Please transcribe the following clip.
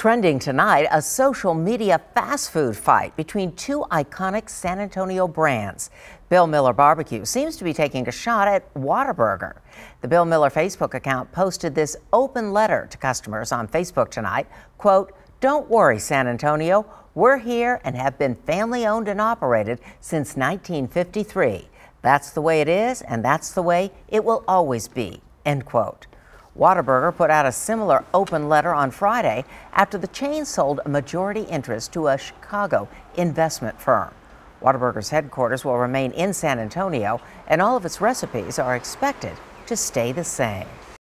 Trending tonight, a social media fast food fight between two iconic San Antonio brands. Bill Miller Barbecue seems to be taking a shot at Whataburger. The Bill Miller Facebook account posted this open letter to customers on Facebook tonight. Quote, don't worry, San Antonio. We're here and have been family owned and operated since 1953. That's the way it is, and that's the way it will always be. End quote. Whataburger put out a similar open letter on Friday after the chain sold a majority interest to a Chicago investment firm. Whataburger's headquarters will remain in San Antonio, and all of its recipes are expected to stay the same.